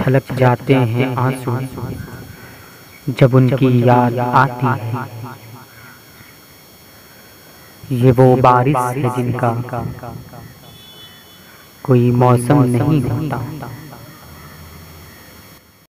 छलक जाते हैं आँसू। जब उनकी याद आती है। ये वो बारिश है जिनका कोई मौसम नहीं होता।